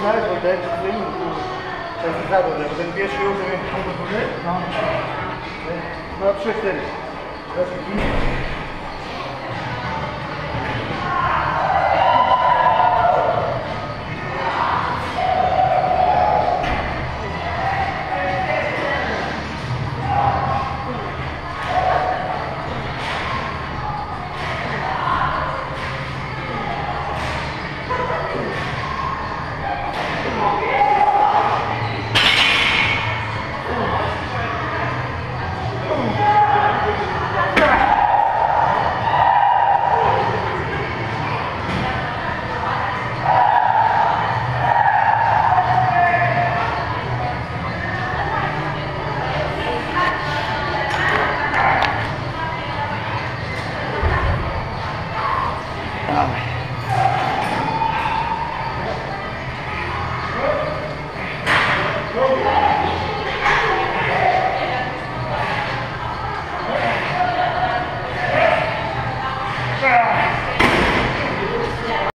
znaleźć, bo swój To jest za dobre, bo ten pierwszy ruch, żeby... No, 3, 4. Raz, Ja.